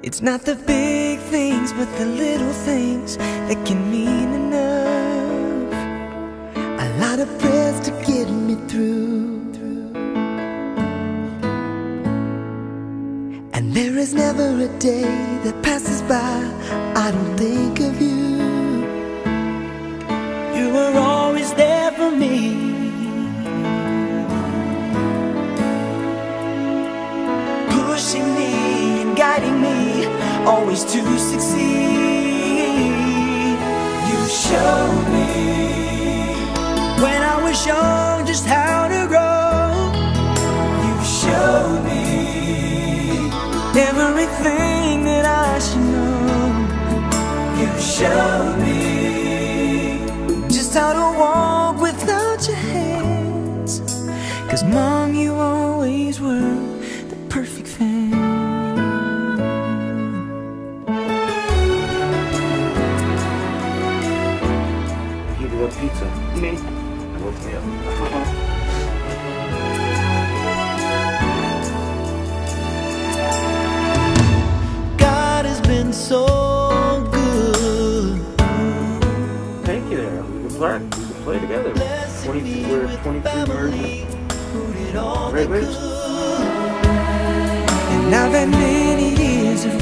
It's not the big things, but the little things that can mean enough. A lot of prayers to get me through. And there is never a day that passes by I don't think of you. You were always there for me. Pushing always to succeed. You showed me when I was young just how to grow. You showed me everything that I should know. You showed me just how to walk without your hands. Cause mom, you always were Heated pizza. Me. Woke me up. God has been so good. Thank you there. We can learn. We can play together. 20, we're 23 versions. Right, Liz? And now that many years of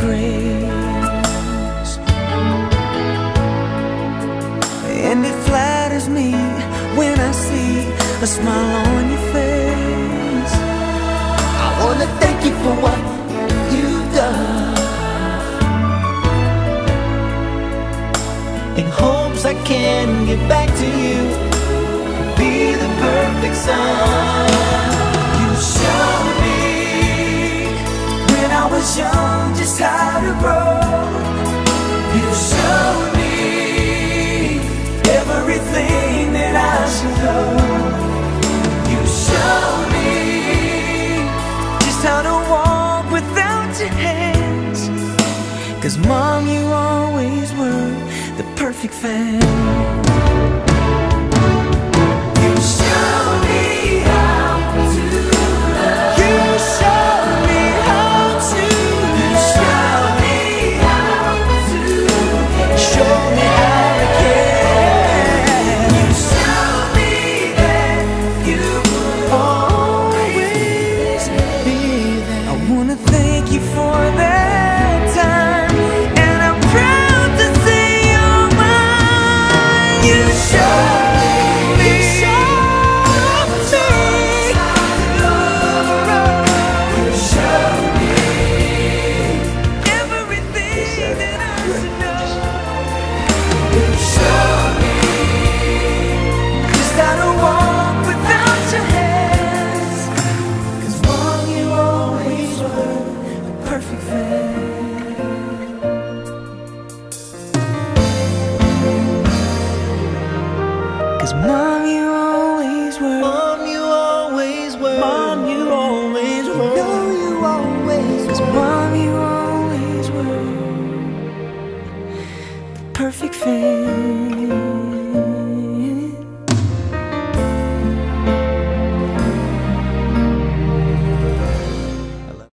I see a smile on your face. I wanna thank you for what you've done. In hopes I can get back to you, be the perfect son. You showed me when I was young just how to grow. How to walk without your hands. Cause mom, you always were the perfect fan. Always